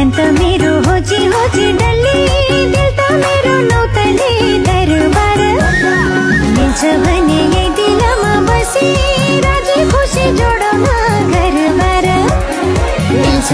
chain त मेरो होची होची डल्ली दिल त मेरो नौतली दरबार मिल्छ भने यही दिलमा बसी राजी खुसी जोडौँ घरबार मिल्छ